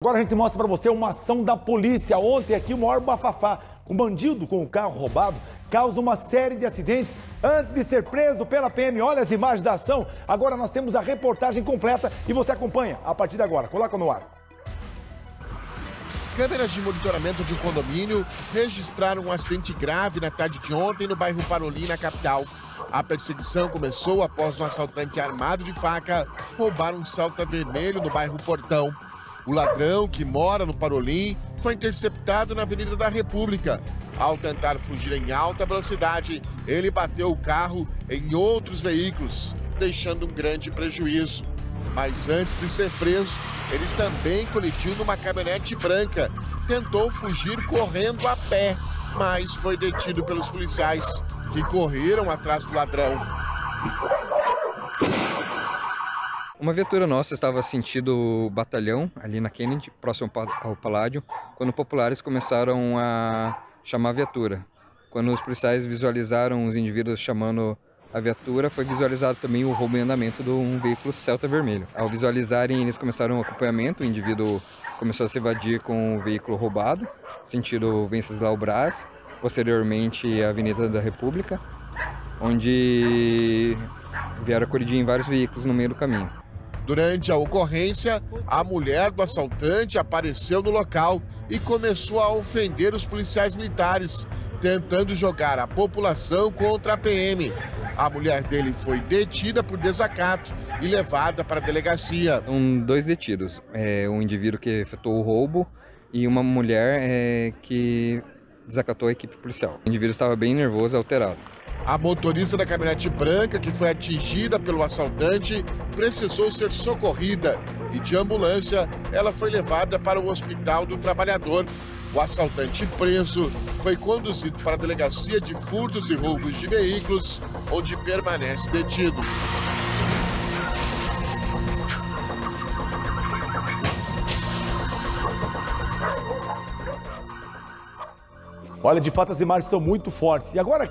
Agora a gente mostra para você uma ação da polícia. Ontem aqui o maior bafafá. Um bandido com o carro roubado causa uma série de acidentes antes de ser preso pela PM. Olha as imagens da ação. Agora nós temos a reportagem completa e você acompanha a partir de agora. Coloca no ar. Câmeras de monitoramento de um condomínio registraram um acidente grave na tarde de ontem no bairro Parolim, na capital. A perseguição começou após um assaltante armado de faca roubar um salta vermelho no bairro Portão. O ladrão, que mora no Parolim, foi interceptado na Avenida da República. Ao tentar fugir em alta velocidade, ele bateu o carro em outros veículos, deixando um grande prejuízo. Mas antes de ser preso, ele também colidiu numa caminhonete branca. Tentou fugir correndo a pé, mas foi detido pelos policiais, que correram atrás do ladrão. Uma viatura nossa estava sentido batalhão, ali na Kennedy, próximo ao Paládio, quando populares começaram a chamar a viatura. Quando os policiais visualizaram os indivíduos chamando a viatura, foi visualizado também o roubo em andamento de um veículo Celta vermelho. Ao visualizarem, eles começaram o acompanhamento, o indivíduo começou a se evadir com o veículo roubado, sentido Venceslau Brás, posteriormente a Avenida da República, onde vieram colidir em vários veículos no meio do caminho. Durante a ocorrência, a mulher do assaltante apareceu no local e começou a ofender os policiais militares, tentando jogar a população contra a PM. A mulher dele foi detida por desacato e levada para a delegacia. Um, dois detidos, é, um indivíduo que efetuou o roubo e uma mulher é, que desacatou a equipe policial. O indivíduo estava bem nervoso e alterado. A motorista da caminhonete branca, que foi atingida pelo assaltante, precisou ser socorrida e, de ambulância, ela foi levada para o Hospital do Trabalhador. O assaltante preso foi conduzido para a Delegacia de Furtos e Roubos de Veículos, onde permanece detido. Olha, de fato as imagens são muito fortes. E agora